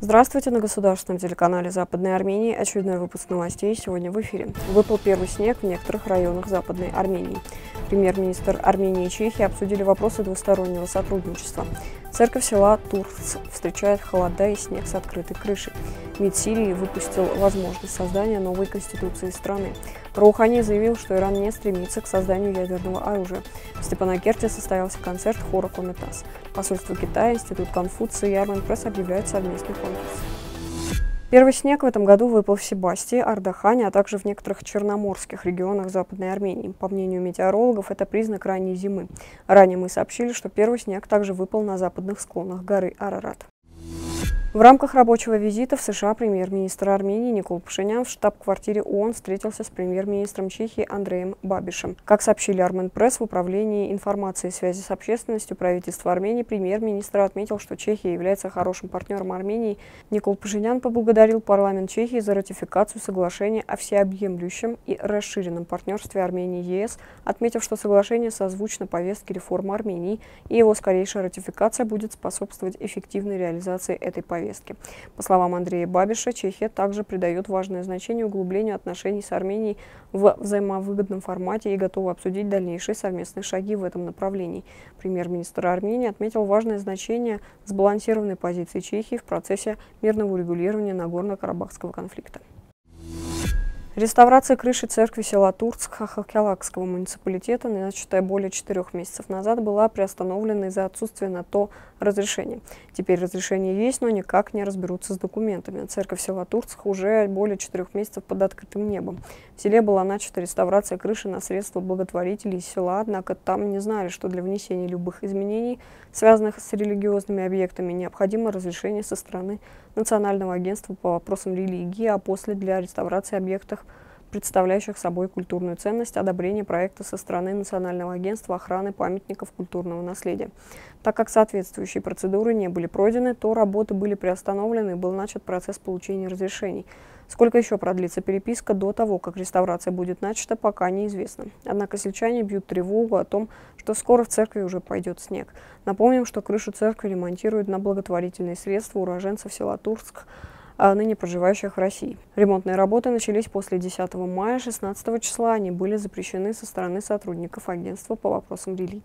Здравствуйте на государственном телеканале Западной Армении. Очередной выпуск новостей сегодня в эфире. Выпал первый снег в некоторых районах Западной Армении. Премьер-министр Армении и Чехии обсудили вопросы двустороннего сотрудничества. Церковь села Турц встречает холода и снег с открытой крышей. МИД Сирии выпустил возможность создания новой конституции страны. Раухани заявил, что Иран не стремится к созданию ядерного оружия. В Степанакерте состоялся концерт хора Комитас. Посольство Китая, Институт Конфуция и Армен Пресс объявляют совместный конкурс. Первый снег в этом году выпал в Себастии, Ардахане, а также в некоторых черноморских регионах Западной Армении. По мнению метеорологов, это признак ранней зимы. Ранее мы сообщили, что первый снег также выпал на западных склонах горы Арарат. В рамках рабочего визита в США премьер-министр Армении Никол Пашинян в штаб-квартире ООН встретился с премьер-министром Чехии Андреем Бабишем. Как сообщили Армен Пресс в Управлении информации и связи с общественностью правительства Армении, премьер-министр отметил, что Чехия является хорошим партнером Армении. Никол Пашинян поблагодарил парламент Чехии за ратификацию соглашения о всеобъемлющем и расширенном партнерстве Армении ЕС, отметив, что соглашение созвучно повестке реформы Армении, и его скорейшая ратификация будет способствовать эффективной реализации этой повестки повестки. По словам Андрея Бабиша, Чехия также придает важное значение углублению отношений с Арменией в взаимовыгодном формате и готова обсудить дальнейшие совместные шаги в этом направлении. Премьер-министр Армении отметил важное значение сбалансированной позиции Чехии в процессе мирного урегулирования Нагорно-Карабахского конфликта. Реставрация крыши церкви села Турцк Хахалкалакского муниципалитета, начатая более четырех месяцев назад, была приостановлена из-за отсутствия на то разрешения. Теперь разрешение есть, но никак не разберутся с документами. Церковь села Турцк уже более четырех месяцев под открытым небом. В селе была начата реставрация крыши на средства благотворителей села, однако там не знали, что для внесения любых изменений, связанных с религиозными объектами, необходимо разрешение со стороны Национального агентства по вопросам религии, а после для реставрации объектов представляющих собой культурную ценность, одобрение проекта со стороны Национального агентства охраны памятников культурного наследия. Так как соответствующие процедуры не были пройдены, то работы были приостановлены и был начат процесс получения разрешений. Сколько еще продлится переписка до того, как реставрация будет начата, пока неизвестно. Однако сельчане бьют тревогу о том, что скоро в церкви уже пойдет снег. Напомним, что крышу церкви ремонтируют на благотворительные средства уроженцев села Турск, ныне проживающих в России. Ремонтные работы начались после 10 мая, 16 числа они были запрещены со стороны сотрудников агентства по вопросам религии.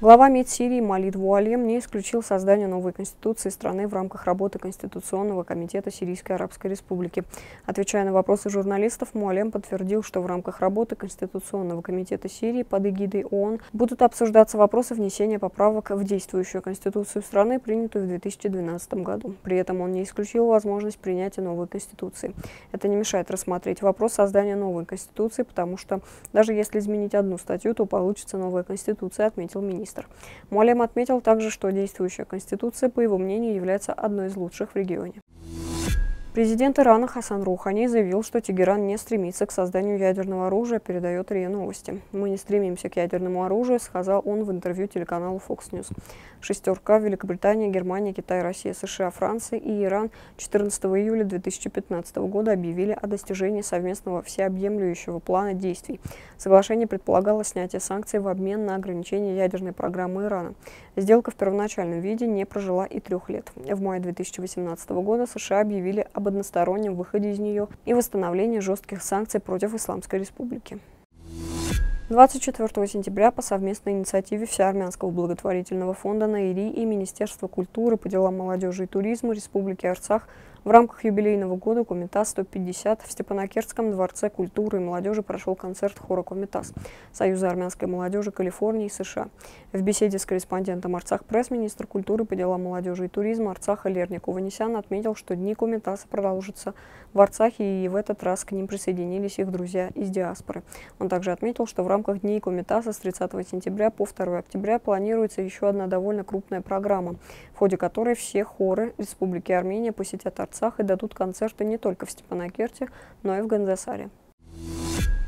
Глава МИД Сирии Малид Вуалем не исключил создание новой конституции страны в рамках работы Конституционного комитета Сирийской Арабской Республики. Отвечая на вопросы журналистов, Муалем подтвердил, что в рамках работы Конституционного комитета Сирии под эгидой ООН будут обсуждаться вопросы внесения поправок в действующую конституцию страны, принятую в 2012 году. При этом он не исключил возможность принятия новой конституции. Это не мешает рассмотреть вопрос создания новой конституции, потому что даже если изменить одну статью, то получится новая конституция, отметил министр министр. Муалем отметил также, что действующая конституция, по его мнению, является одной из лучших в регионе. Президент Ирана Хасан Рухани заявил, что Тегеран не стремится к созданию ядерного оружия, передает РИА Новости. «Мы не стремимся к ядерному оружию», сказал он в интервью телеканалу Fox News. Шестерка Великобритания, Германия, Китай, Россия, США, Франция и Иран 14 июля 2015 года объявили о достижении совместного всеобъемлющего плана действий. Соглашение предполагало снятие санкций в обмен на ограничение ядерной программы Ирана. Сделка в первоначальном виде не прожила и трех лет. В мае 2018 года США объявили об одностороннем выходе из нее и восстановлении жестких санкций против Исламской Республики. 24 сентября по совместной инициативе Всеармянского благотворительного фонда «Наири» и Министерства культуры по делам молодежи и туризма Республики Арцах в рамках юбилейного года Комитас 150 в Степанакертском дворце культуры и молодежи прошел концерт хора Комитас Союза армянской молодежи Калифорнии и США. В беседе с корреспондентом Арцах пресс министр культуры по делам молодежи и туризма Арцаха Лерник Уванесян отметил, что дни Комитаса продолжатся в Арцахе и в этот раз к ним присоединились их друзья из диаспоры. Он также отметил, что в рамках дней Комитаса с 30 сентября по 2 октября планируется еще одна довольно крупная программа, в ходе которой все хоры Республики Армения посетят Арцах Арцах и дадут концерты не только в Степанакерте, но и в Ганзасаре.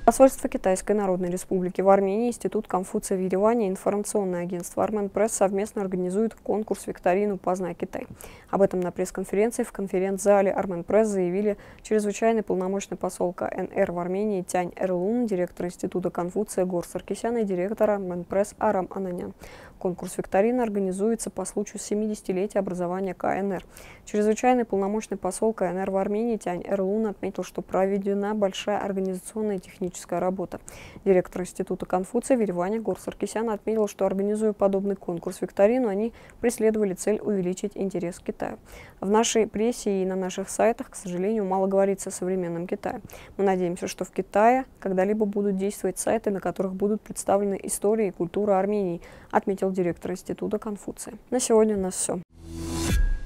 Посольство Китайской Народной Республики в Армении, Институт Конфуция в Ереване и информационное агентство Армен Пресс совместно организуют конкурс-викторину «Познай Китай». Об этом на пресс-конференции в конференц-зале Армен Пресс заявили чрезвычайный полномочный посол КНР в Армении Тянь Эрлун, директор Института Конфуция Гор Саркисян и директор Армен Пресс Арам Ананян. Конкурс викторины организуется по случаю 70-летия образования КНР. Чрезвычайный полномочный посол КНР в Армении Тянь Эрлун отметил, что проведена большая организационная и техническая работа. Директор Института Конфуция Вереваня Горсаркисян отметил, что организуя подобный конкурс-викторину, они преследовали цель увеличить интерес к Китаю. В нашей прессе и на наших сайтах, к сожалению, мало говорится о современном Китае. Мы надеемся, что в Китае когда-либо будут действовать сайты, на которых будут представлены история и культура Армении, отметил директор Института Конфуция. На сегодня у нас все.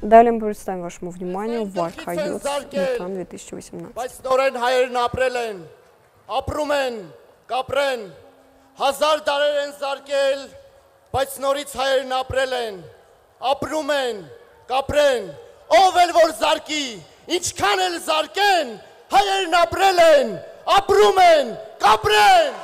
Далее мы представим вашему вниманию Варк Хайот Мутан 2018. Հազար դարեր են զարկել, բայց նորից հայերն ապրել են, ապրում են, կապրեն, ով էլ որ զարկի, ինչքան էլ զարկեն, հայերն ապրել են, ապրում են, կապրեն։